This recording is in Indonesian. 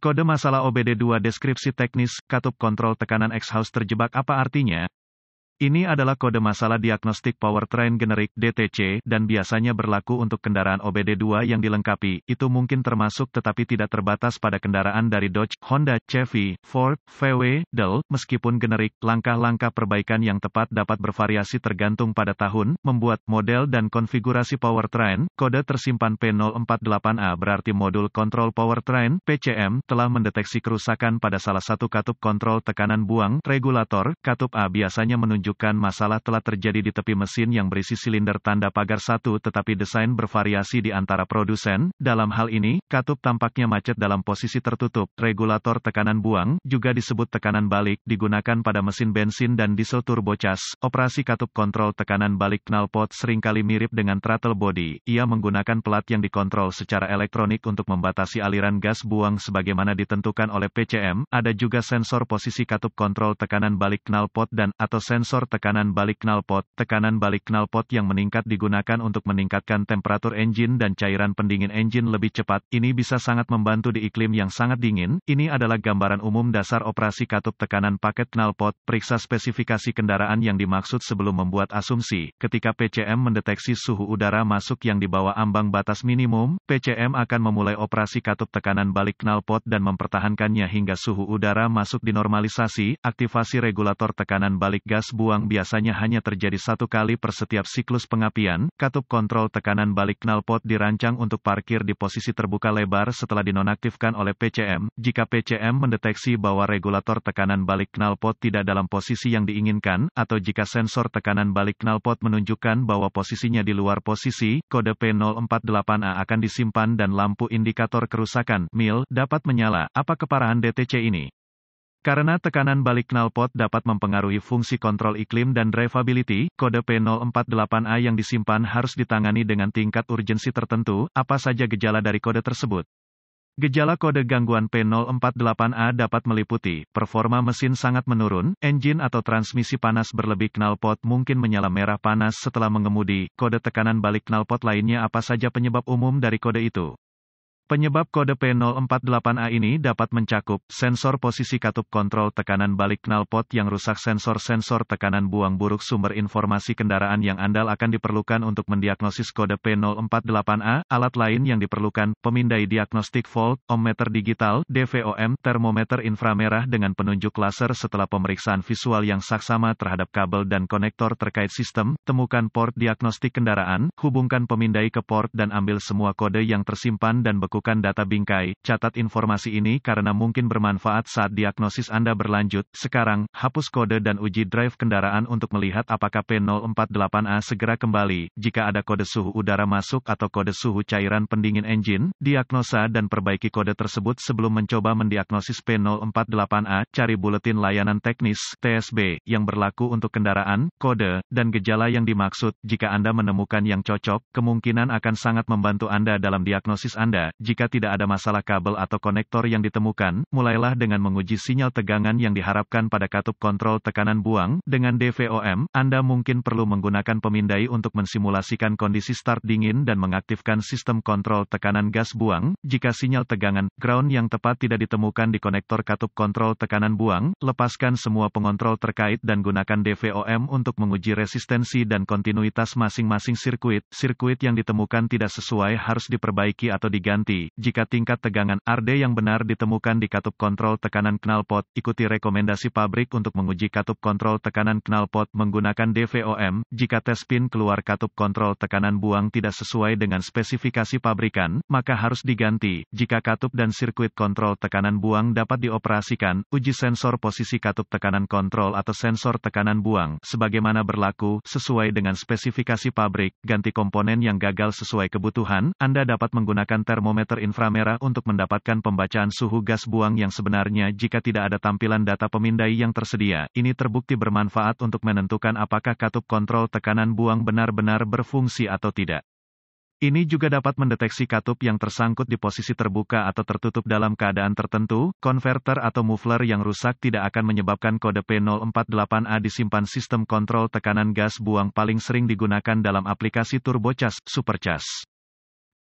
Kode masalah OBD2 deskripsi teknis, katup kontrol tekanan exhaust terjebak apa artinya? Ini adalah kode masalah diagnostik powertrain generik DTC dan biasanya berlaku untuk kendaraan OBD2 yang dilengkapi. Itu mungkin termasuk tetapi tidak terbatas pada kendaraan dari Dodge, Honda, Chevy, Ford, VW, Dell. Meskipun generik, langkah-langkah perbaikan yang tepat dapat bervariasi tergantung pada tahun, membuat model dan konfigurasi powertrain. Kode tersimpan P048A berarti modul kontrol powertrain (PCM) telah mendeteksi kerusakan pada salah satu katup kontrol tekanan buang regulator. Katup A biasanya menunjukkan menunjukkan masalah telah terjadi di tepi mesin yang berisi silinder tanda pagar satu tetapi desain bervariasi di antara produsen. Dalam hal ini, katup tampaknya macet dalam posisi tertutup. Regulator tekanan buang, juga disebut tekanan balik, digunakan pada mesin bensin dan diesel turbocas. Operasi katup kontrol tekanan balik knalpot sering kali mirip dengan throttle body. Ia menggunakan pelat yang dikontrol secara elektronik untuk membatasi aliran gas buang sebagaimana ditentukan oleh PCM. Ada juga sensor posisi katup kontrol tekanan balik knalpot dan atau sensor sensor tekanan balik knalpot. Tekanan balik knalpot yang meningkat digunakan untuk meningkatkan temperatur engine dan cairan pendingin engine lebih cepat. Ini bisa sangat membantu di iklim yang sangat dingin. Ini adalah gambaran umum dasar operasi katup tekanan paket knalpot. Periksa spesifikasi kendaraan yang dimaksud sebelum membuat asumsi. Ketika PCM mendeteksi suhu udara masuk yang di bawah ambang batas minimum, PCM akan memulai operasi katup tekanan balik knalpot dan mempertahankannya hingga suhu udara masuk dinormalisasi. Aktivasi regulator tekanan balik gas buang buang biasanya hanya terjadi satu kali per setiap siklus pengapian, katup kontrol tekanan balik knalpot dirancang untuk parkir di posisi terbuka lebar setelah dinonaktifkan oleh PCM. Jika PCM mendeteksi bahwa regulator tekanan balik knalpot tidak dalam posisi yang diinginkan, atau jika sensor tekanan balik knalpot menunjukkan bahwa posisinya di luar posisi, kode P048A akan disimpan dan lampu indikator kerusakan MIL dapat menyala. Apa keparahan DTC ini? Karena tekanan balik knalpot dapat mempengaruhi fungsi kontrol iklim dan drivability, kode P048A yang disimpan harus ditangani dengan tingkat urgensi tertentu, apa saja gejala dari kode tersebut. Gejala kode gangguan P048A dapat meliputi, performa mesin sangat menurun, engine atau transmisi panas berlebih knalpot mungkin menyala merah panas setelah mengemudi, kode tekanan balik knalpot lainnya apa saja penyebab umum dari kode itu. Penyebab kode P048A ini dapat mencakup sensor posisi katup kontrol tekanan balik knalpot yang rusak sensor-sensor tekanan buang buruk sumber informasi kendaraan yang andal akan diperlukan untuk mendiagnosis kode P048A, alat lain yang diperlukan, pemindai diagnostik volt, ohmmeter digital, DVOM, termometer inframerah dengan penunjuk laser setelah pemeriksaan visual yang saksama terhadap kabel dan konektor terkait sistem, temukan port diagnostik kendaraan, hubungkan pemindai ke port dan ambil semua kode yang tersimpan dan beku melakukan data bingkai, catat informasi ini karena mungkin bermanfaat saat diagnosis Anda berlanjut. Sekarang, hapus kode dan uji drive kendaraan untuk melihat apakah P048A segera kembali. Jika ada kode suhu udara masuk atau kode suhu cairan pendingin engine, diagnosa dan perbaiki kode tersebut sebelum mencoba mendiagnosis P048A. Cari buletin layanan teknis TSB yang berlaku untuk kendaraan, kode, dan gejala yang dimaksud. Jika Anda menemukan yang cocok, kemungkinan akan sangat membantu Anda dalam diagnosis Anda. Jika tidak ada masalah kabel atau konektor yang ditemukan, mulailah dengan menguji sinyal tegangan yang diharapkan pada katup kontrol tekanan buang. Dengan DVOM, Anda mungkin perlu menggunakan pemindai untuk mensimulasikan kondisi start dingin dan mengaktifkan sistem kontrol tekanan gas buang. Jika sinyal tegangan ground yang tepat tidak ditemukan di konektor katup kontrol tekanan buang, lepaskan semua pengontrol terkait dan gunakan DVOM untuk menguji resistensi dan kontinuitas masing-masing sirkuit. Sirkuit yang ditemukan tidak sesuai harus diperbaiki atau diganti jika tingkat tegangan RD yang benar ditemukan di katup kontrol tekanan knalpot, ikuti rekomendasi pabrik untuk menguji katup kontrol tekanan knalpot menggunakan DVOM. Jika tes pin keluar katup kontrol tekanan buang tidak sesuai dengan spesifikasi pabrikan, maka harus diganti. Jika katup dan sirkuit kontrol tekanan buang dapat dioperasikan, uji sensor posisi katup tekanan kontrol atau sensor tekanan buang, sebagaimana berlaku, sesuai dengan spesifikasi pabrik, ganti komponen yang gagal sesuai kebutuhan, Anda dapat menggunakan termometer termometer inframerah untuk mendapatkan pembacaan suhu gas buang yang sebenarnya jika tidak ada tampilan data pemindai yang tersedia. Ini terbukti bermanfaat untuk menentukan apakah katup kontrol tekanan buang benar-benar berfungsi atau tidak. Ini juga dapat mendeteksi katup yang tersangkut di posisi terbuka atau tertutup dalam keadaan tertentu. Konverter atau muffler yang rusak tidak akan menyebabkan kode P048A disimpan sistem kontrol tekanan gas buang paling sering digunakan dalam aplikasi turbocas, supercas.